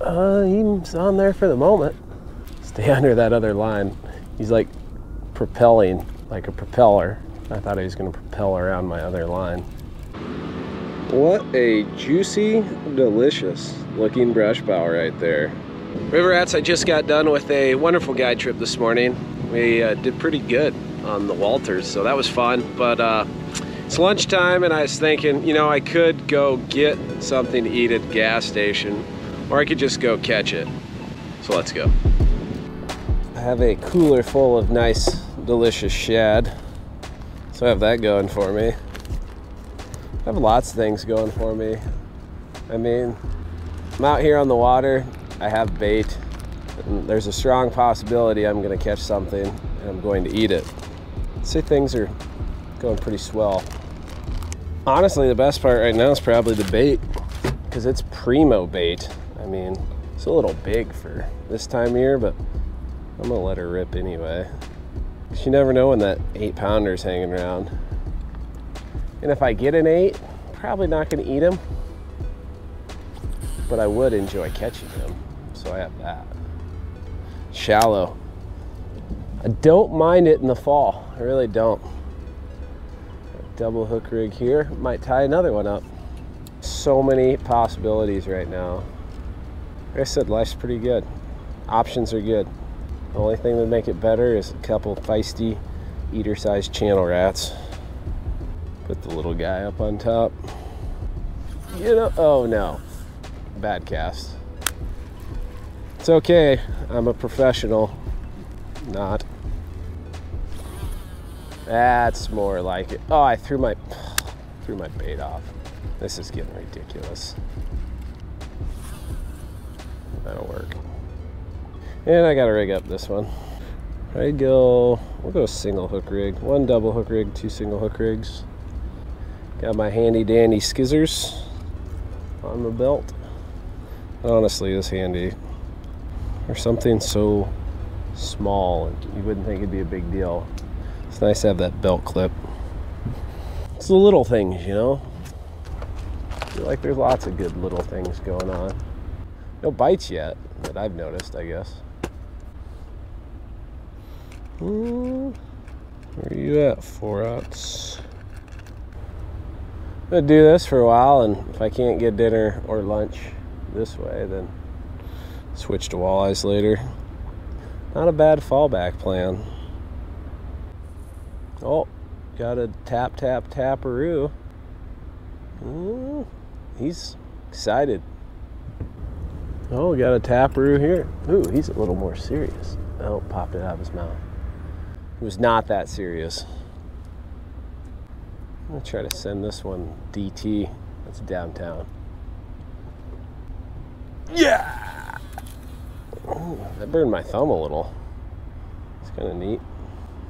Uh, he's on there for the moment. Stay under that other line. He's like propelling, like a propeller. I thought he was gonna propel around my other line. What a juicy, delicious looking brush bow right there. River rats, I just got done with a wonderful guide trip this morning. We uh, did pretty good on the walleyes, so that was fun. But uh, it's lunchtime and I was thinking, you know, I could go get something to eat at the gas station or I could just go catch it. So let's go. I have a cooler full of nice, delicious shad. So I have that going for me. I have lots of things going for me. I mean, I'm out here on the water, I have bait, and there's a strong possibility I'm gonna catch something and I'm going to eat it. Say things are going pretty swell. Honestly, the best part right now is probably the bait because it's primo bait. I mean, it's a little big for this time of year, but I'm gonna let her rip anyway. You never know when that eight pounder's hanging around. And if I get an eight, probably not gonna eat him, but I would enjoy catching him. So I have that. Shallow. I don't mind it in the fall. I really don't. Double hook rig here. Might tie another one up. So many possibilities right now. Like I said, life's pretty good. Options are good. The only thing that make it better is a couple feisty eater-sized channel rats. Put the little guy up on top. You know, oh no, bad cast. It's okay, I'm a professional. Not. That's more like it. Oh, I threw my threw my bait off. This is getting ridiculous. That'll work. And I gotta rig up this one. I go, we'll go single hook rig. One double hook rig, two single hook rigs. Got my handy dandy skizzers on the belt. Honestly, this handy. Or something so small you wouldn't think it'd be a big deal. It's nice to have that belt clip. It's the little things, you know? I feel like there's lots of good little things going on. No bites yet that I've noticed, I guess. Hmm, where are you at, four outs? I'm gonna do this for a while, and if I can't get dinner or lunch this way, then switch to walleyes later. Not a bad fallback plan. Oh, got a tap, tap, taparoo. Mm, he's excited. Oh, got a taparoo here. Ooh, he's a little more serious. Oh, popped it out of his mouth. He was not that serious. I'm gonna try to send this one DT. That's downtown. Yeah! Ooh, that burned my thumb a little. It's kind of neat.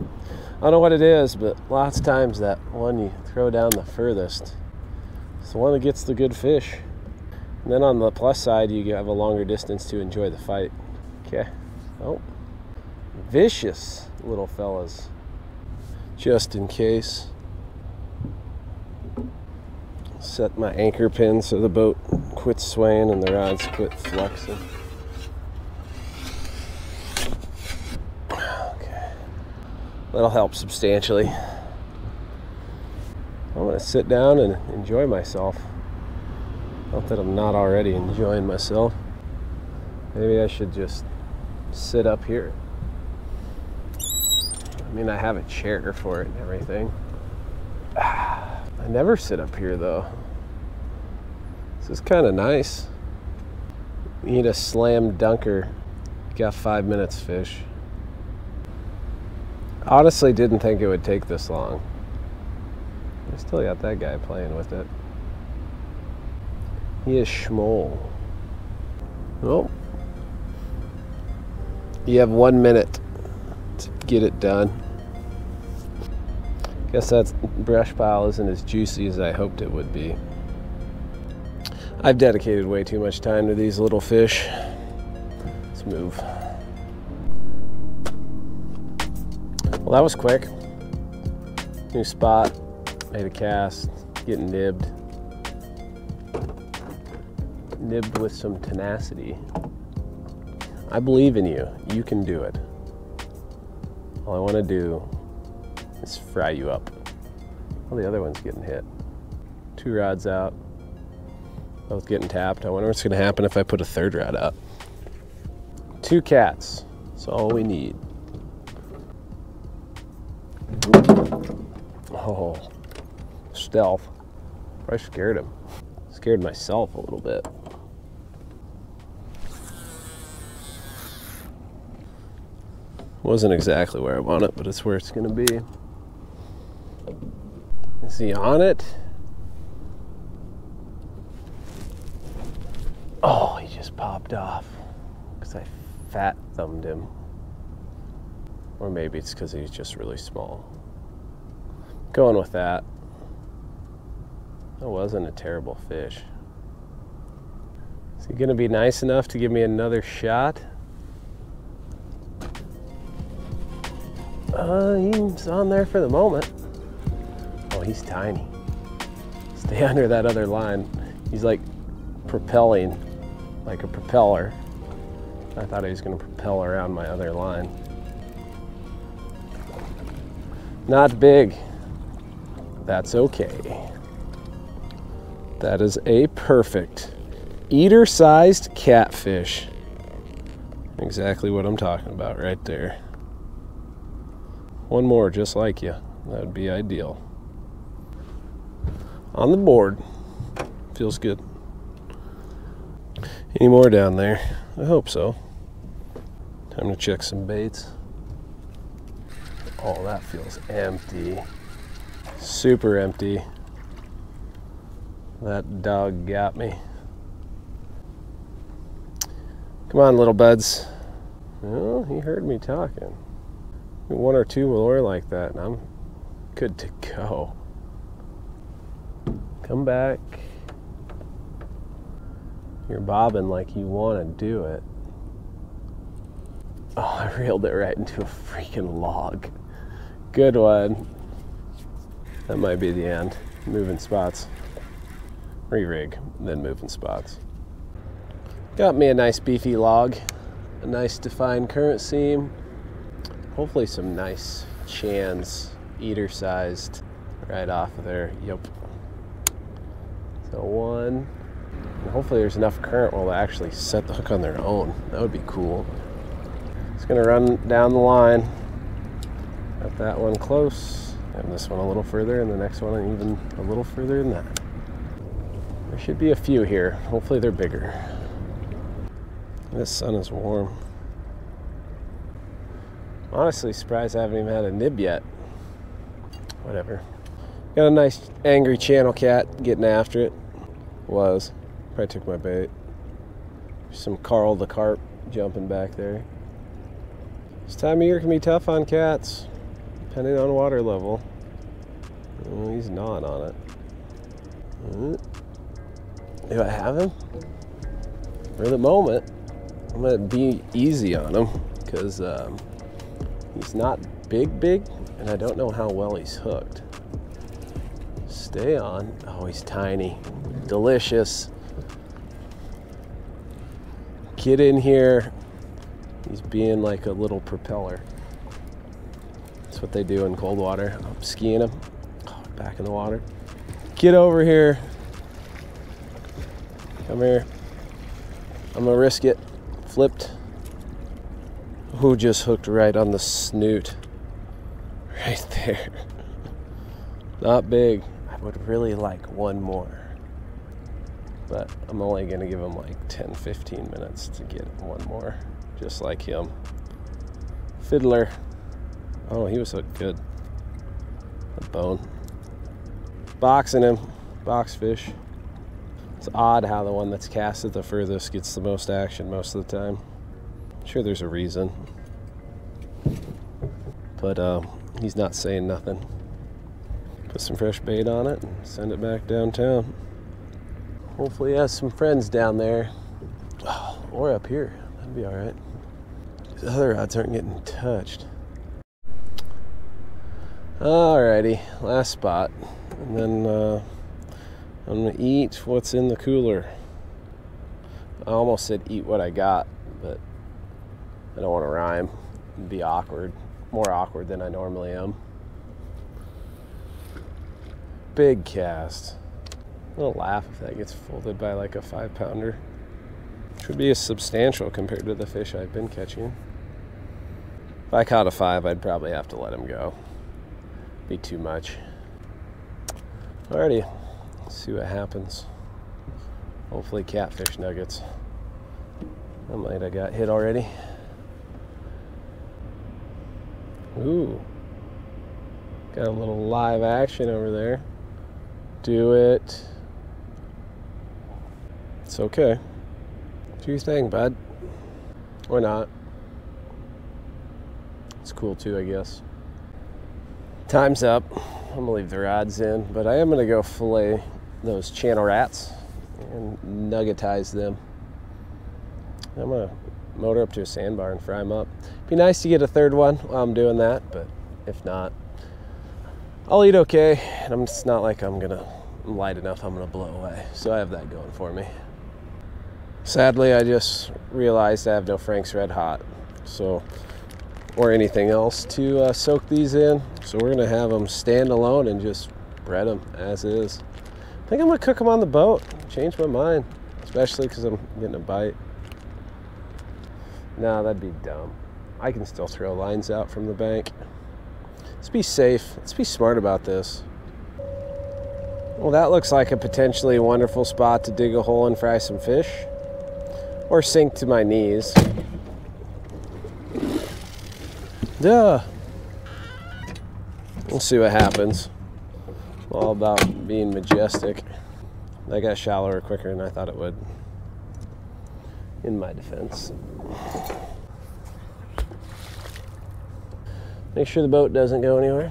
I don't know what it is, but lots of times that one you throw down the furthest, it's the one that gets the good fish. And then on the plus side, you have a longer distance to enjoy the fight. Okay. Oh, vicious little fellas. Just in case. Set my anchor pin so the boat quits swaying and the rods quit flexing. Okay. That'll help substantially. I'm gonna sit down and enjoy myself. Not that I'm not already enjoying myself. Maybe I should just sit up here. I mean, I have a chair for it and everything. I never sit up here though. This is kind of nice. You need a slam dunker. Got five minutes, fish. Honestly, didn't think it would take this long. I still got that guy playing with it. He is schmoll. Oh. You have one minute to get it done. Guess that brush pile isn't as juicy as I hoped it would be. I've dedicated way too much time to these little fish. Let's move. Well, that was quick. New spot, made a cast, getting nibbed. Nibbed with some tenacity. I believe in you. You can do it. All I want to do is fry you up. Well, the other one's getting hit. Two rods out, both getting tapped. I wonder what's going to happen if I put a third rod up. Two cats. That's all we need. Oh, stealth. I scared him. Scared myself a little bit. Wasn't exactly where I want it, but it's where it's gonna be. Is he on it? Oh, he just popped off because I fat thumbed him. Or maybe it's because he's just really small. Going with that. That wasn't a terrible fish. Is he gonna be nice enough to give me another shot? Uh, he's on there for the moment. Oh, he's tiny. Stay under that other line. He's like propelling, like a propeller. I thought he was gonna propel around my other line. Not big. That's okay. That is a perfect eater sized catfish. Exactly what I'm talking about right there. One more just like you. That would be ideal. On the board. Feels good. Any more down there? I hope so. Time to check some baits. Oh, that feels empty. Super empty. That dog got me. Come on, little buds. Well, he heard me talking. One or two more like that, and I'm good to go. Come back. You're bobbing like you want to do it. Oh, I reeled it right into a freaking log. Good one. That might be the end. Moving spots re-rig, then moving spots. Got me a nice beefy log, a nice defined current seam, hopefully some nice chans, eater sized, right off of there. Yep. So one, and hopefully there's enough current where they'll actually set the hook on their own. That would be cool. It's gonna run down the line. Got that one close, and this one a little further, and the next one even a little further than that. There should be a few here. Hopefully they're bigger. This sun is warm. Honestly, surprised I haven't even had a nib yet. Whatever. Got a nice angry channel cat getting after it. Was. Probably took my bait. Some Carl the carp jumping back there. This time of year can be tough on cats, depending on water level. Oh, he's gnawing on it. Mm. Do I have him? For the moment, I'm gonna be easy on him because um, he's not big, big, and I don't know how well he's hooked. Stay on. Oh, he's tiny. Delicious. Get in here. He's being like a little propeller. That's what they do in cold water. I'm skiing him. Oh, back in the water. Get over here. Come here. I'm gonna risk it. Flipped. Who just hooked right on the snoot? Right there. Not big. I would really like one more. But I'm only gonna give him like 10 15 minutes to get one more. Just like him. Fiddler. Oh, he was hooked good. A bone. Boxing him. Box fish. It's odd how the one that's casted the furthest gets the most action most of the time. Sure there's a reason. But uh, he's not saying nothing. Put some fresh bait on it and send it back downtown. Hopefully he has some friends down there. Or up here. That'd be alright. The other rods aren't getting touched. Alrighty, last spot. And then uh, I'm gonna eat what's in the cooler. I almost said eat what I got, but I don't want to rhyme and be awkward. More awkward than I normally am. Big cast. I'll laugh if that gets folded by like a five pounder. Should be a substantial compared to the fish I've been catching. If I caught a five, I'd probably have to let him go. Be too much. Alrighty, Let's see what happens. Hopefully catfish nuggets. I might have got hit already. Ooh. Got a little live action over there. Do it. It's okay. Do your thing, bud. Or not. It's cool too, I guess. Time's up. I'm gonna leave the rods in, but I am gonna go fillet those channel rats and nuggetize them. I'm gonna motor up to a sandbar and fry them up. Be nice to get a third one while I'm doing that, but if not, I'll eat okay. And I'm it's not like I'm gonna I'm light enough I'm gonna blow away. So I have that going for me. Sadly, I just realized I have no Frank's Red Hot, so or anything else to uh, soak these in. So we're gonna have them stand alone and just bread them as is. I think I'm gonna cook them on the boat. Change my mind, especially because I'm getting a bite. No, that'd be dumb. I can still throw lines out from the bank. Let's be safe. Let's be smart about this. Well, that looks like a potentially wonderful spot to dig a hole and fry some fish. Or sink to my knees. Duh. We'll see what happens. All about being majestic. That got shallower quicker than I thought it would. In my defense. Make sure the boat doesn't go anywhere.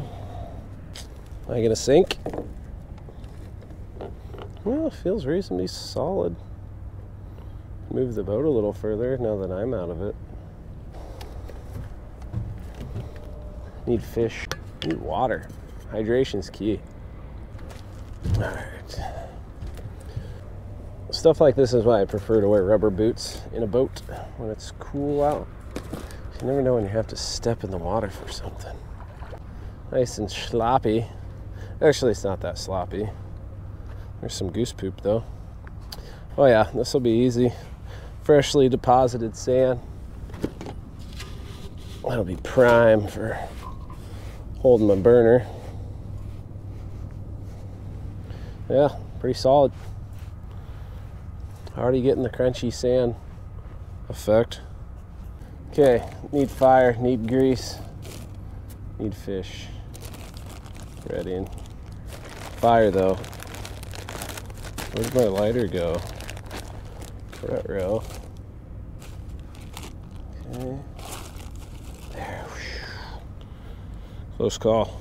Am I gonna sink? Well, it feels reasonably solid. Move the boat a little further now that I'm out of it. Need fish, need water. Hydration's key. All right. Stuff like this is why I prefer to wear rubber boots in a boat when it's cool out. You never know when you have to step in the water for something. Nice and sloppy. Actually, it's not that sloppy. There's some goose poop though. Oh yeah, this will be easy. Freshly deposited sand. That'll be prime for holding my burner. Yeah, pretty solid. Already getting the crunchy sand effect. Okay, need fire, need grease, need fish. Ready. Fire though. Where'd my lighter go? Front row. Okay. There. Close call.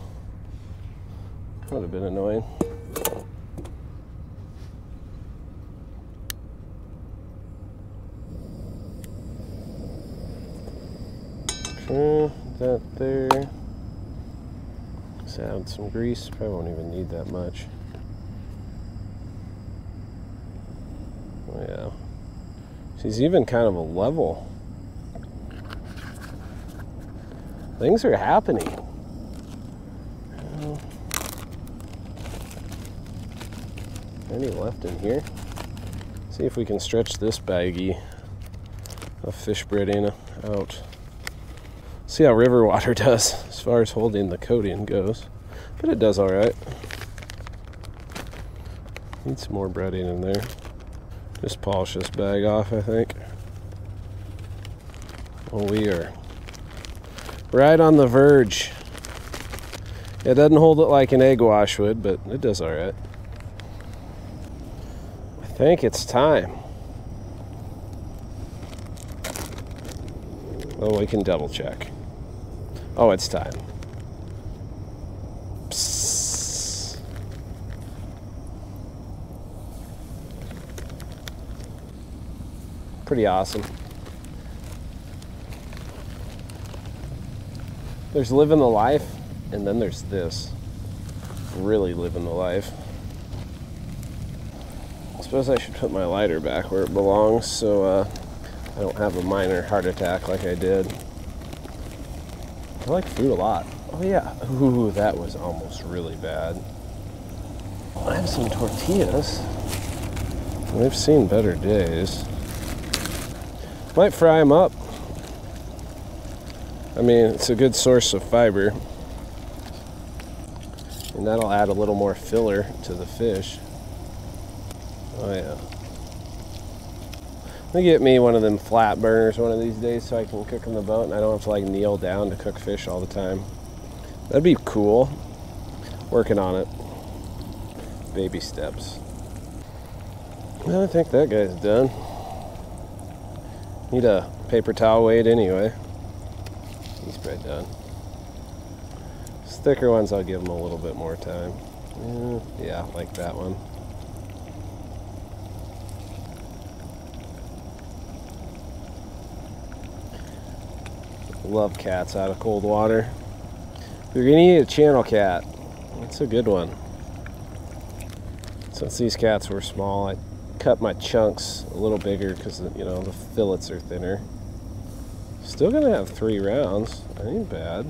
Would have been annoying. Okay, that there. Let's add some grease. Probably won't even need that much. Oh yeah. She's even kind of a level. Things are happening. Any left in here? See if we can stretch this baggie of fish breading out. See how river water does as far as holding the coating goes. But it does all right. Need some more breading in there. Just polish this bag off, I think. Oh, we are right on the verge. It doesn't hold it like an egg wash would, but it does all right. I think it's time. Oh, we can double check. Oh, it's time. Psst. Pretty awesome. There's living the life, and then there's this. Really living the life. Let's suppose I should put my lighter back where it belongs so uh, I don't have a minor heart attack like I did. I like food a lot. Oh yeah, ooh, that was almost really bad. Oh, I have some tortillas. We've seen better days. Might fry them up. I mean, it's a good source of fiber. And that'll add a little more filler to the fish. Oh yeah. Me get me one of them flat burners one of these days so I can cook on the boat and I don't have to like kneel down to cook fish all the time. That'd be cool. Working on it. Baby steps. I think that guy's done. Need a paper towel weight anyway. He's probably done. Thicker ones, I'll give them a little bit more time. Eh, yeah, yeah like that one. Love cats out of cold water. You're gonna eat a channel cat. That's a good one. Since these cats were small, I cut my chunks a little bigger because you know the fillets are thinner. Still gonna have three rounds. That ain't bad.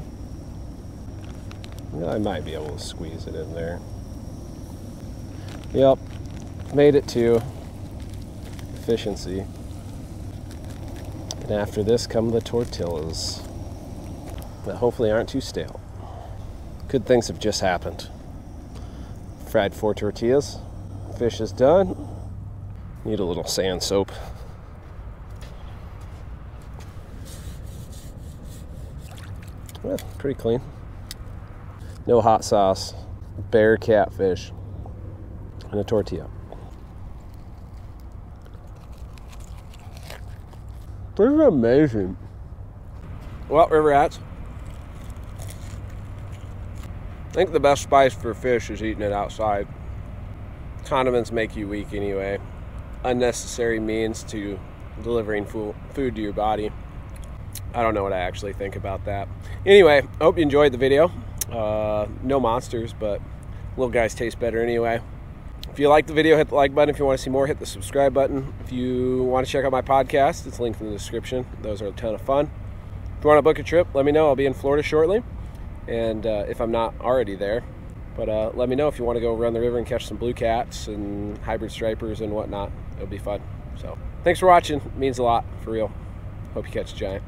I might be able to squeeze it in there. Yep, made it to efficiency. And after this come the tortillas that hopefully aren't too stale. Good things have just happened. Fried four tortillas. Fish is done. Need a little sand soap. Yeah, pretty clean. No hot sauce. Bare catfish. And a tortilla. This is amazing. Well, river rats. I think the best spice for fish is eating it outside. Condiments make you weak anyway. Unnecessary means to delivering food to your body. I don't know what I actually think about that. Anyway, I hope you enjoyed the video. Uh, no monsters, but little guys taste better anyway. If you like the video, hit the like button. If you want to see more, hit the subscribe button. If you want to check out my podcast, it's linked in the description. Those are a ton of fun. If you want to book a trip, let me know. I'll be in Florida shortly and uh, if I'm not already there. But uh, let me know if you want to go run the river and catch some blue cats and hybrid stripers and whatnot. It'll be fun. So thanks for watching. It means a lot, for real. Hope you catch a giant.